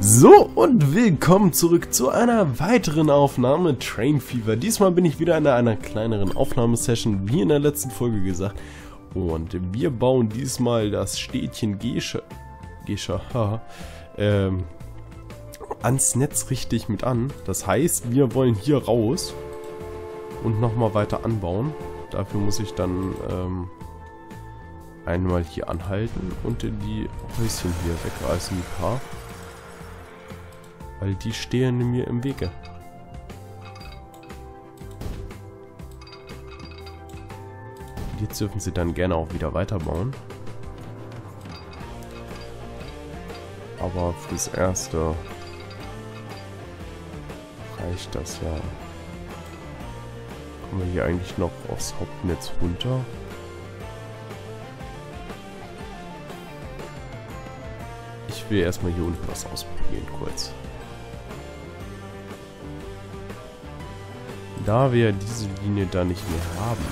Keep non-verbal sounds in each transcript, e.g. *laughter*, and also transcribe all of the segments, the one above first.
So und willkommen zurück zu einer weiteren Aufnahme Train Fever. Diesmal bin ich wieder in einer kleineren Aufnahmesession, wie in der letzten Folge gesagt. Und wir bauen diesmal das Städtchen Gesche, Gesche, haha, ähm, ans Netz richtig mit an. Das heißt, wir wollen hier raus und nochmal weiter anbauen. Dafür muss ich dann ähm, einmal hier anhalten und die Häuschen hier wegreißen, ein paar. Weil die stehen mir im Wege. Jetzt dürfen sie dann gerne auch wieder weiterbauen. Aber fürs Erste reicht das ja. Kommen wir hier eigentlich noch aufs Hauptnetz runter? Ich will erstmal hier unten was ausprobieren kurz. Da wir diese Linie da nicht mehr haben,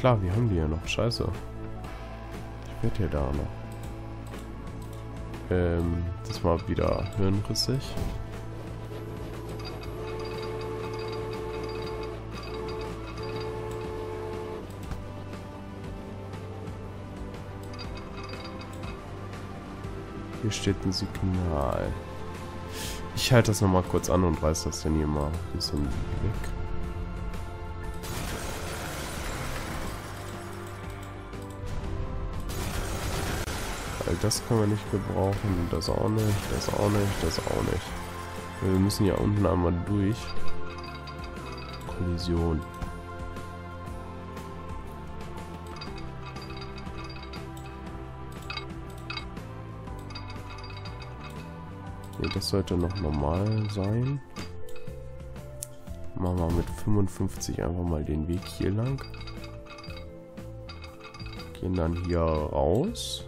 Klar, wir haben die ja noch. Scheiße. Ich werde hier da noch. Ähm, das war wieder hirnrissig. Hier steht ein Signal. Ich halte das nochmal kurz an und reiß das dann hier mal ein bisschen weg. Weil das können wir nicht gebrauchen. Das auch nicht, das auch nicht, das auch nicht. Wir müssen ja unten einmal durch. Kollision. Ne, das sollte noch normal sein. Machen wir mit 55 einfach mal den Weg hier lang. Gehen dann hier raus.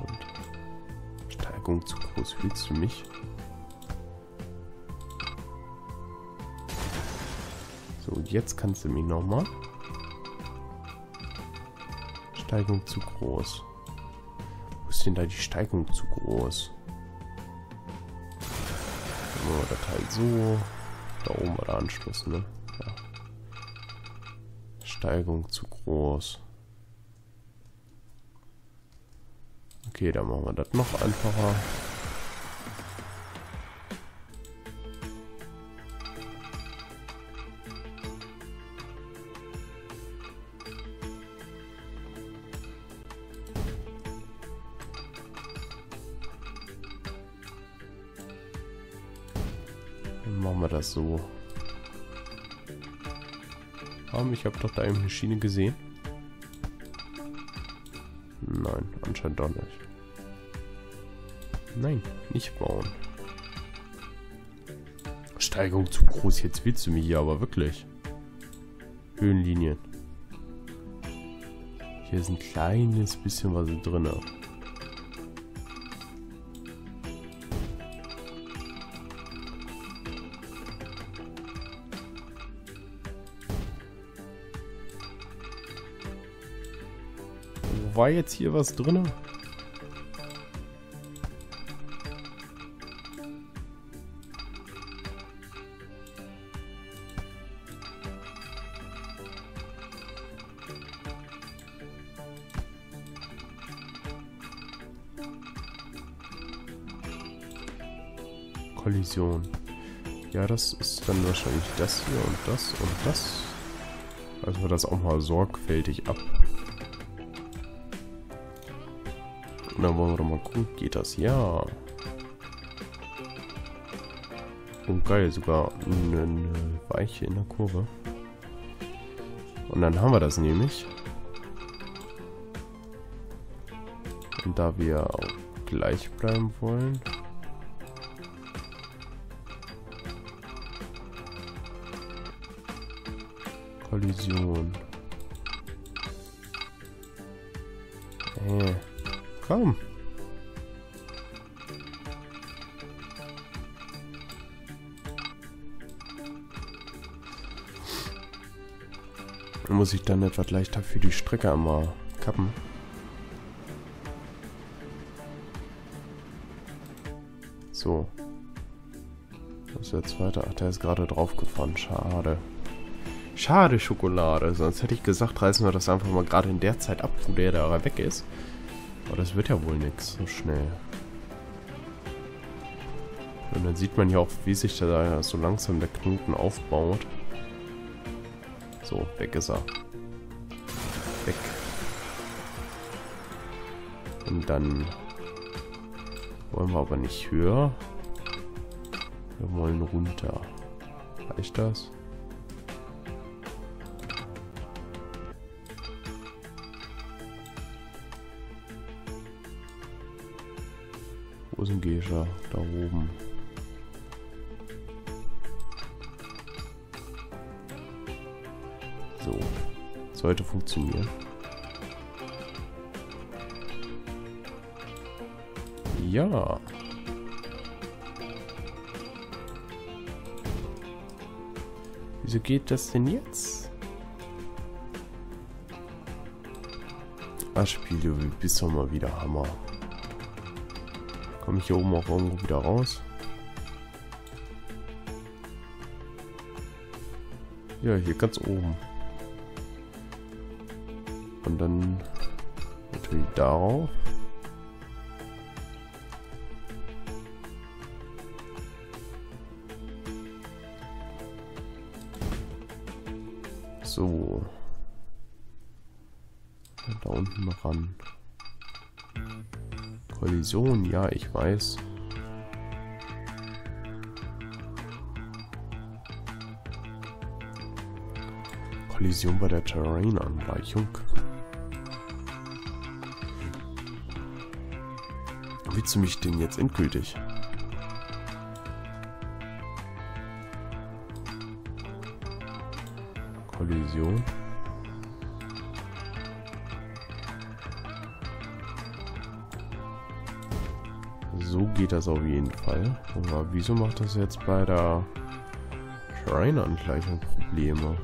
Und Steigung zu groß willst du mich? So, jetzt kannst du mich nochmal. Steigung zu groß ist denn da die Steigung zu groß? Oh, halt so. Da oben war der Anschluss, ne? Ja. Steigung zu groß. Okay, dann machen wir das noch einfacher. So. Um, ich habe doch da eine Schiene gesehen. Nein, anscheinend doch nicht. Nein, nicht bauen. Steigung zu groß. Jetzt willst du mir hier aber wirklich. Höhenlinien. Hier ist ein kleines bisschen was drin. War jetzt hier was drin? Kollision. Ja, das ist dann wahrscheinlich das hier und das und das. Also wir das auch mal sorgfältig ab. Und dann wollen wir doch mal gucken, geht das? Ja. Oh geil, sogar eine, eine Weiche in der Kurve. Und dann haben wir das nämlich. Und da wir auch gleich bleiben wollen. Kollision. Komm. muss ich dann etwas leichter für die Strecke einmal kappen. So. Was ist jetzt weiter? Ach, der ist gerade draufgefahren. Schade. Schade, Schokolade. Sonst hätte ich gesagt, reißen wir das einfach mal gerade in der Zeit ab, wo der da weg ist. Aber das wird ja wohl nichts so schnell. Und dann sieht man hier auch, wie sich da so langsam der Knoten aufbaut. So, weg ist er. Weg. Und dann wollen wir aber nicht höher. Wir wollen runter. Reicht das? Gescher? Da oben. So. Sollte funktionieren. Ja. Wieso geht das denn jetzt? Ah, Spiel, du bist doch mal wieder Hammer. Komme ich hier oben auch irgendwo wieder raus? Ja, hier ganz oben. Und dann natürlich darauf. So. Da unten ran. Kollision, ja, ich weiß. Kollision bei der Terrain-Angleichung. Willst du mich denn jetzt endgültig? Kollision. Geht das auf jeden Fall. Aber wieso macht das jetzt bei der Shrine-Angleichung Probleme?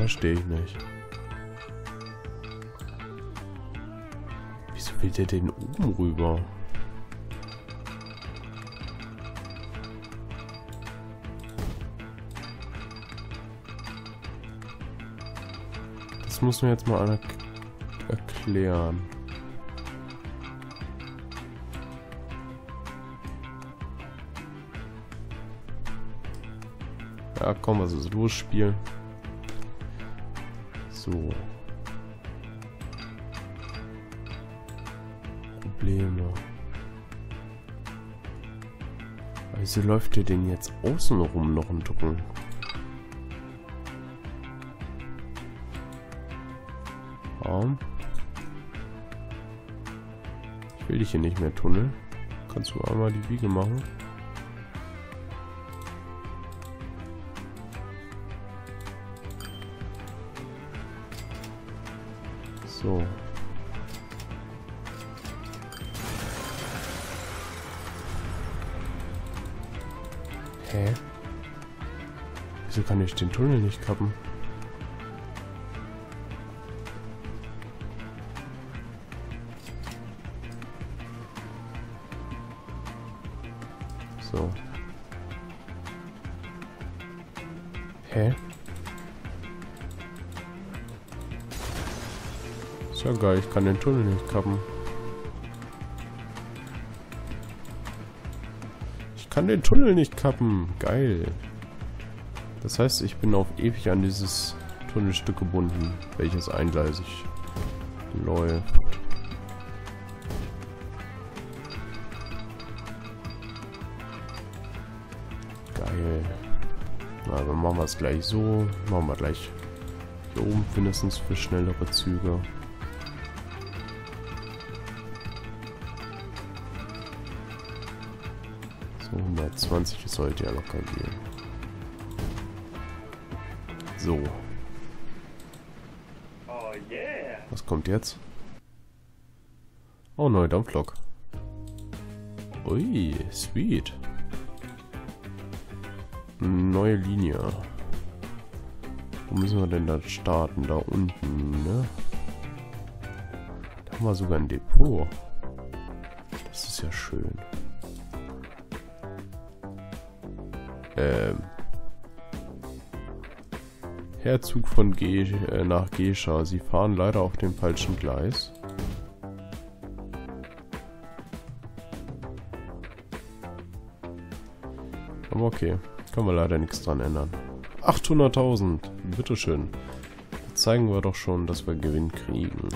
Verstehe ich nicht. Wieso will der denn oben rüber? Das muss mir jetzt mal einer erklären. Ja, komm, also losspielen. So. Probleme. Wieso läuft der denn jetzt außen rum noch ein Tucken? Warum? Ich will dich hier nicht mehr tunneln. Kannst du einmal die Wiege machen? So. Hä? Wieso kann ich den Tunnel nicht kappen? Ist ja geil, ich kann den Tunnel nicht kappen. Ich kann den Tunnel nicht kappen. Geil. Das heißt, ich bin auf ewig an dieses Tunnelstück gebunden, welches eingleisig läuft. Geil. Dann machen wir es gleich so. Machen wir gleich hier oben mindestens für schnellere Züge. So, 120 sollte ja locker gehen. So. Yeah. Was kommt jetzt? Oh, neue Dampflok. Ui, sweet. Neue Linie. Wo müssen wir denn da starten? Da unten, ne? Da haben wir sogar ein Depot. Das ist ja schön. Ähm. Herzug von Ge äh, nach Gescha. Sie fahren leider auf dem falschen Gleis. Aber okay, können wir leider nichts dran ändern. 800.000, bitteschön. Jetzt zeigen wir doch schon, dass wir Gewinn kriegen.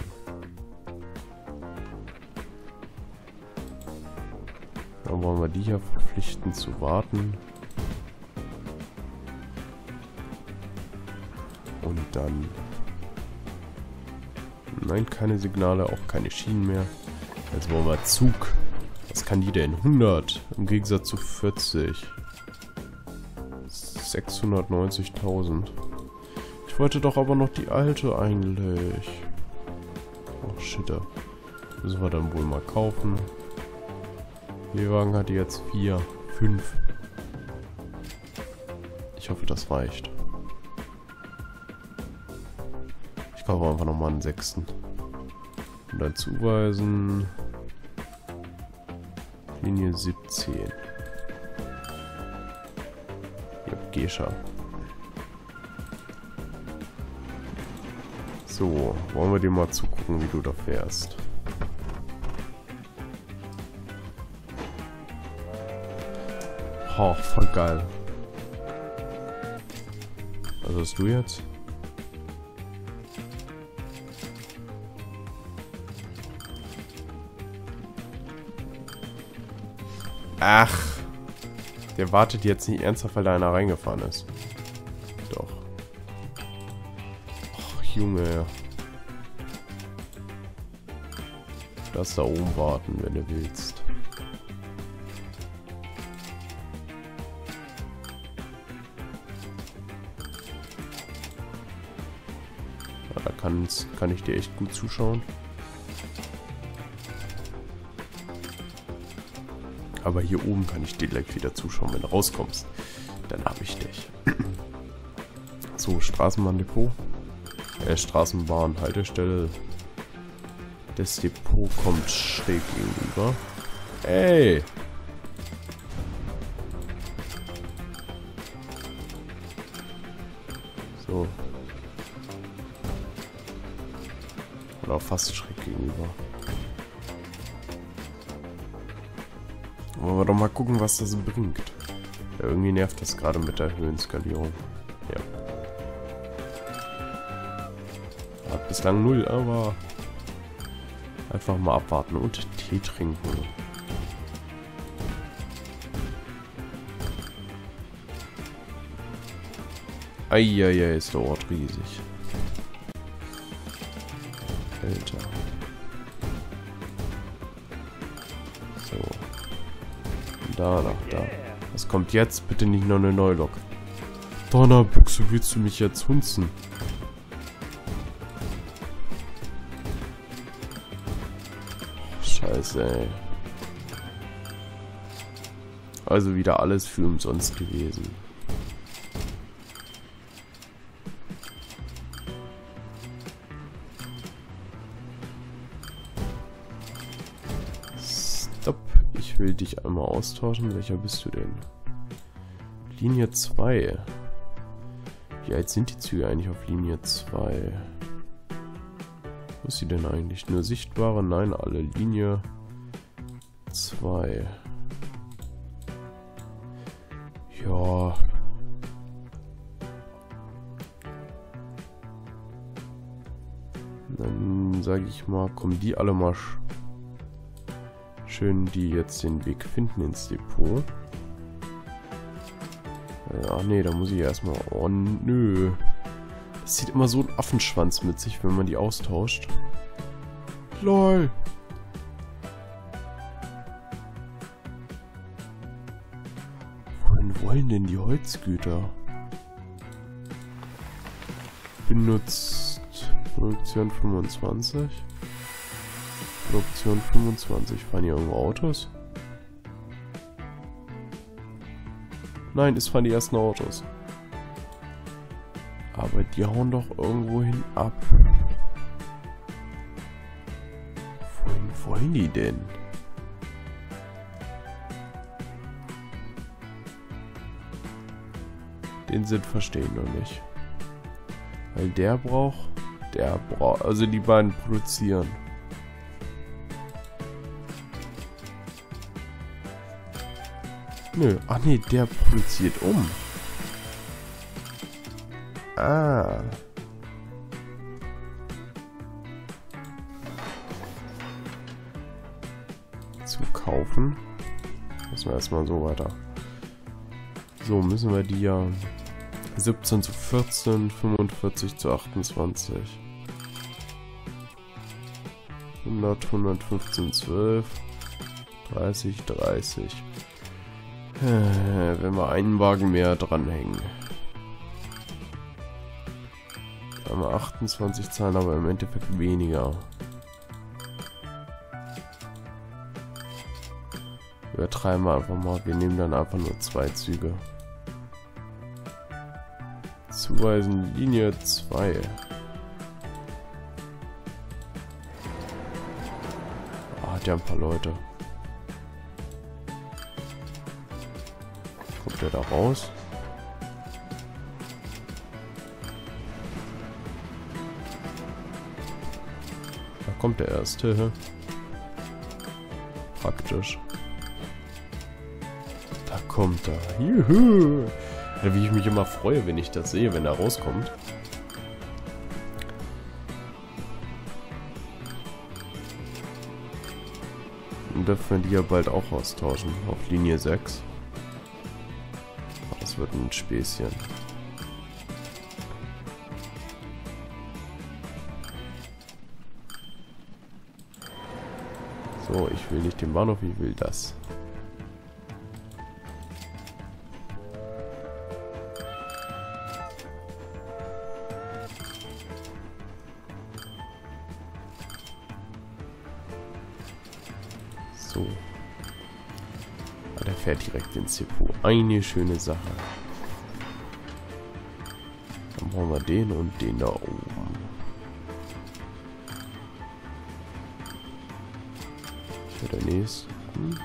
Dann wollen wir die hier verpflichten zu warten. Dann... Nein, keine Signale, auch keine Schienen mehr. Jetzt wollen wir Zug. Was kann die denn? 100 im Gegensatz zu 40. 690.000. Ich wollte doch aber noch die alte eigentlich. Ach, shit. Müssen wir dann wohl mal kaufen. Der Wagen hat jetzt 4, 5. Ich hoffe, das reicht. Ich kaufe einfach nochmal einen sechsten. Und dann zuweisen. Linie 17. Mit Gescha. So, wollen wir dir mal zugucken, wie du da fährst. Oh, voll geil. Was hast du jetzt? Ach. Der wartet jetzt nicht ernsthaft, weil da einer reingefahren ist. Doch. Och, Junge. Lass da oben warten, wenn du willst. Da kann's, kann ich dir echt gut zuschauen. Aber hier oben kann ich dir gleich wieder zuschauen, wenn du rauskommst. Dann habe ich dich. *clears throat* So, Straßenbahndepot. Äh, Straßenbahn, Haltestelle. Das Depot kommt schräg gegenüber. Ey! So. Oder fast schräg gegenüber. Wollen wir doch mal gucken, was das bringt. Ja, irgendwie nervt das gerade mit der Höhenskalierung. Ja. Hat bislang null, aber einfach mal abwarten und Tee trinken. Eieiei, ist der Ort riesig. Alter. So. Da nach da. Was kommt jetzt? Bitte nicht noch eine Neulok. Donnerbüchse, willst du mich jetzt hunzen? Scheiße, ey. Also wieder alles für umsonst gewesen. Einmal austauschen. Welcher bist du denn? Linie 2. Wie alt sind die Züge eigentlich auf Linie 2? Wo ist sie denn eigentlich? Nur sichtbare? Nein, alle. Linie 2. Ja. Dann sage ich mal, kommen die alle mal schön, die jetzt den Weg finden ins Depot. Äh, ach nee, da muss ich erstmal... Oh nö. Das zieht immer so einen Affenschwanz mit sich, wenn man die austauscht. LOL. wollen denn die Holzgüter? Benutzt Produktion 25. Produktion 25. Fahren hier irgendwo Autos? Nein, es fahren die ersten Autos. Aber die hauen doch irgendwohin ab. Wohin wollen die denn? Den Sinn verstehen noch nicht. Weil der braucht... Der braucht... Also die beiden produzieren. Nö. Ach nee, der produziert um. Ah. Zu kaufen. Müssen wir erstmal so weiter. So, müssen wir die ja 17 zu 14, 45 zu 28. 100, 115, 12, 30, 30. Wenn wir einen Wagen mehr dranhängen. Haben wir 28 Zahlen, aber im Endeffekt weniger. Übertreiben wir einfach mal. Wir nehmen dann einfach nur zwei Züge. Zuweisen Linie 2. Ah, hat ja ein paar Leute. Der da raus? Da kommt der erste. Praktisch. Da kommt er. Juhu. Wie ich mich immer freue, wenn ich das sehe, wenn er rauskommt. Dürfen wir die ja bald auch austauschen. Auf Linie 6. Wird ein Späßchen. So, ich will nicht den Bahnhof, ich will das. So. Ah, der fährt direkt ins Depot. Eine schöne Sache. Den und den da oben. Ich will der nächste. Hm?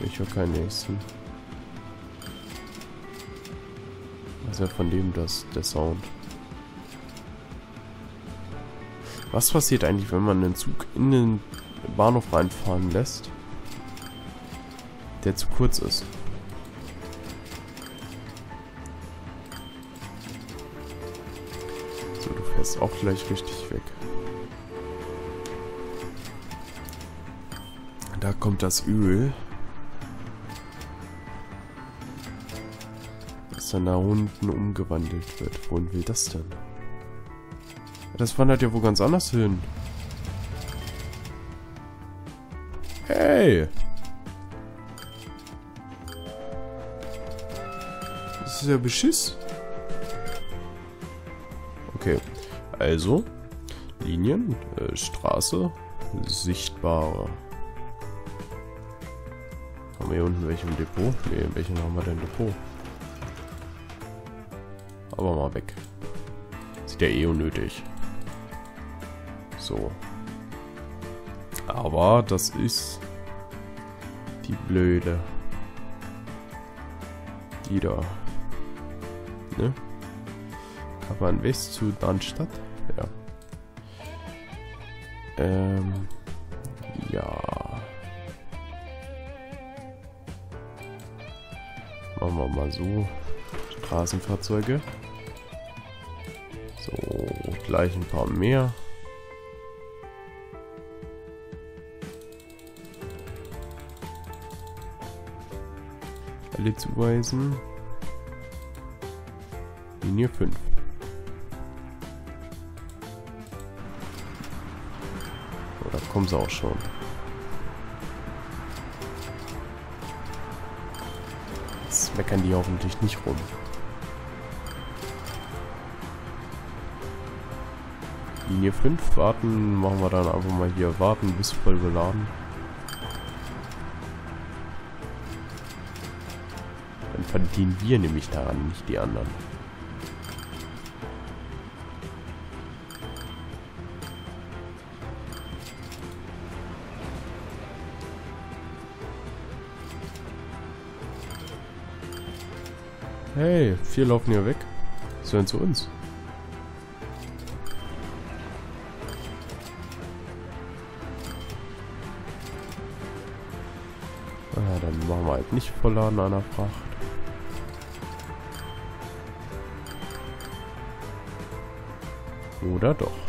Ich will keinen nächsten. Was ist ja von dem das, der Sound? Was passiert eigentlich, wenn man einen Zug in den Bahnhof reinfahren lässt, der zu kurz ist. Fährst auch gleich richtig weg. Da kommt das Öl. Das dann da unten umgewandelt wird. Wohin will das denn? Das wandert ja wo ganz anders hin. Hey! Das ist ja Beschiss. Okay. Also. Linien, äh, Straße, sichtbare. Haben wir hier unten welche im Depot? Ne, welchen haben wir denn Depot? Aber mal weg. Sieht ja eh unnötig. So. Aber das ist die Blöde. Die da. Ne? Kapan West zu Darmstadt? Ähm. Ja. Machen wir mal so. Straßenfahrzeuge. So, gleich ein paar mehr. Alle zuweisen. Linie 5. kommen sie auch schon? Jetzt meckern die hoffentlich nicht rum. Linie 5 warten, machen wir dann einfach mal hier warten, bis voll beladen. Dann verdienen wir nämlich daran, nicht die anderen. Hey, vier laufen hier weg. Sollen zu uns. Ah, dann machen wir halt nicht vollladen an der Fracht. Oder doch?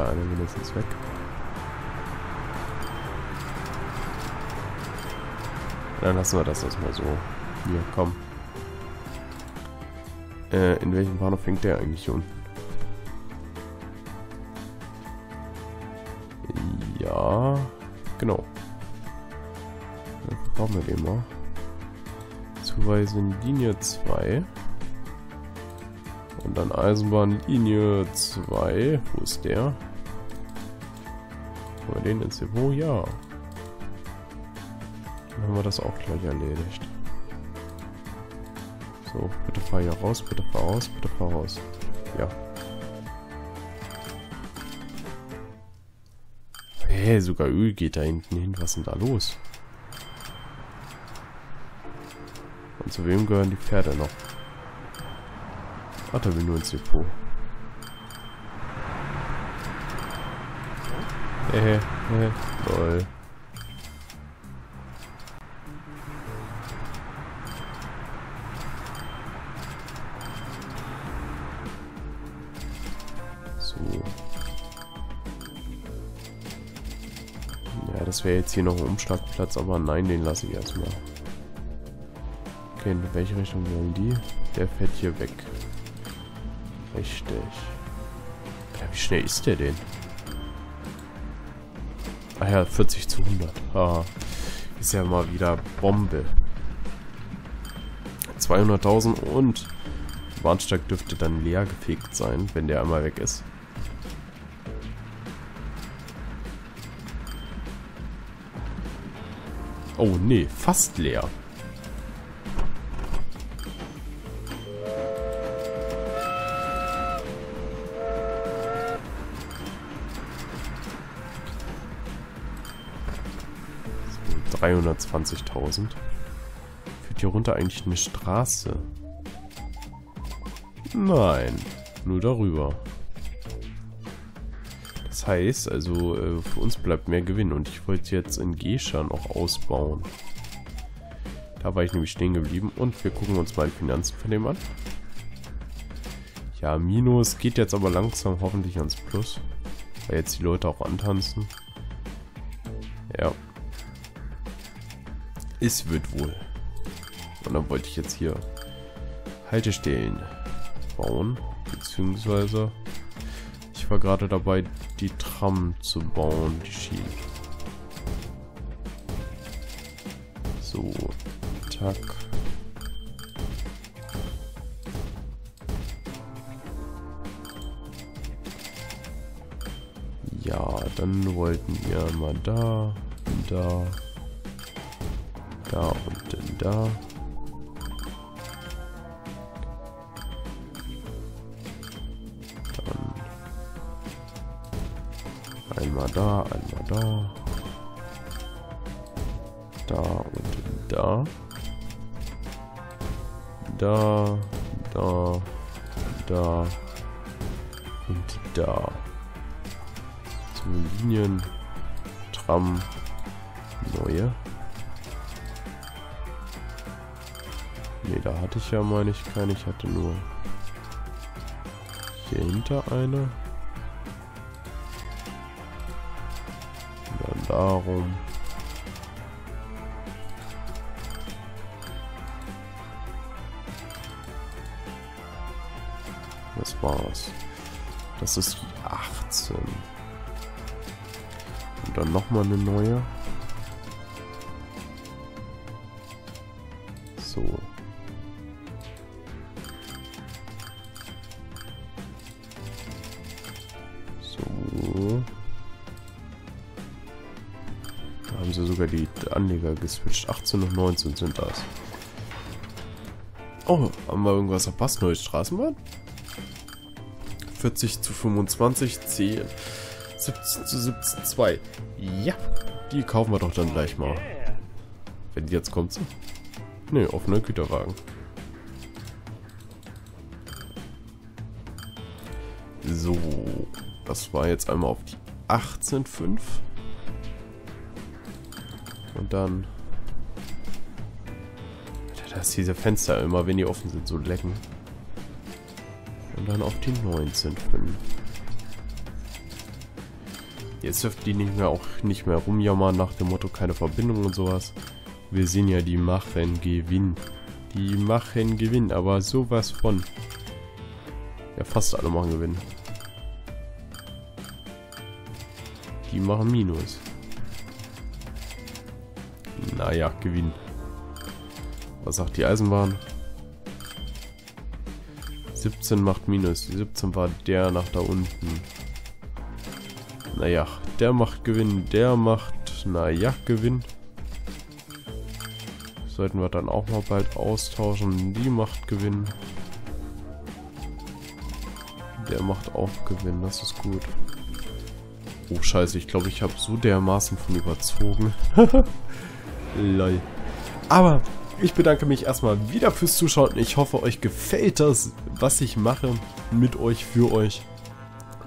Da einer mindestens weg. Dann lassen wir das erstmal so. Hier, komm. Äh, in welchem Bahnhof fängt der eigentlich unten? Ja, genau. Dann verkaufen wir den mal. Zuweisen Linie 2. Und dann Eisenbahnlinie 2. Wo ist der? Haben wir den ins Depot? Ja. Dann haben wir das auch gleich erledigt. So, bitte fahr hier raus, bitte fahr raus, bitte fahr raus. Ja. Hey, sogar Öl geht da hinten hin. Was ist denn da los? Und zu wem gehören die Pferde noch? Ach, da will nur ins Depot. Hehe, hehe, lol. So. Ja, das wäre jetzt hier noch ein Umschlagplatz, aber nein, den lasse ich erstmal. Okay, in welche Richtung wollen die? Der fährt hier weg. Richtig. Ja, wie schnell ist der denn? Ah ja, 40 zu 100. Ah, ist ja mal wieder Bombe. 200.000 und Bahnsteig dürfte dann leer gefegt sein, wenn der einmal weg ist. Oh nee, fast leer. 320.000. Führt hier runter eigentlich eine Straße? Nein, nur darüber. Das heißt, also äh, für uns bleibt mehr Gewinn und ich wollte jetzt in Gescha noch ausbauen. Da war ich nämlich stehen geblieben und wir gucken uns mal die Finanzen von dem an. Ja, Minus geht jetzt aber langsam hoffentlich ans Plus, weil jetzt die Leute auch antanzen. Ja. Es wird wohl. Und dann wollte ich jetzt hier Haltestellen bauen, beziehungsweise ich war gerade dabei, die Tram zu bauen, die Schienen. So, tack. Ja, dann wollten wir mal da, da, da und dann da. Einmal da, einmal da. Da und da. Da, da, da und da. So Linien, Tram, neue. Da hatte ich ja meine ich keine. Ich hatte nur hier hinter eine. darum. Das war's. Das ist die 18. Und dann nochmal eine neue. Geswitcht. 18 und 19 sind das. Oh, haben wir irgendwas verpasst? Neue Straßenbahn? 40 zu 25, 10. 17 zu 17, 2. Ja, die kaufen wir doch dann gleich mal. Wenn die jetzt kommt. Ne, offener Güterwagen. So, das war jetzt einmal auf die 18,5. Und dann... Dass diese Fenster immer, wenn die offen sind, so lecken. Und dann auf die 19,5. Jetzt dürften die nicht mehr auch nicht mehr rumjammern nach dem Motto keine Verbindung und sowas. Wir sehen ja, die machen Gewinn. Die machen Gewinn, aber sowas von. Ja, fast alle machen Gewinn. Die machen Minus. Naja, Gewinn. Was sagt die Eisenbahn? 17 macht Minus. Die 17 war der nach da unten. Naja, der macht Gewinn. Der macht, naja, Gewinn. Sollten wir dann auch mal bald austauschen. Die macht Gewinn. Der macht auch Gewinn. Das ist gut. Oh, scheiße. Ich glaube, ich habe so dermaßen von überzogen. *laughs* Lol. Aber ich bedanke mich erstmal wieder fürs Zuschauen. Ich hoffe, euch gefällt das, was ich mache mit euch, für euch.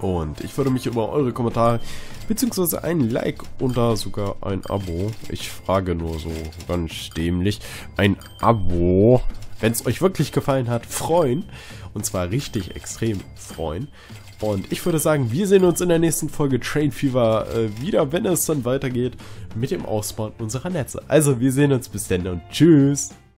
Und ich würde mich über eure Kommentare beziehungsweise ein Like oder sogar ein Abo. Ich frage nur so ganz dämlich. Ein Abo, wenn es euch wirklich gefallen hat, freuen. Und zwar richtig extrem freuen. Und ich würde sagen, wir sehen uns in der nächsten Folge Train Fever äh, wieder, wenn es dann weitergeht mit dem Ausbau unserer Netze. Also wir sehen uns bis dann und tschüss.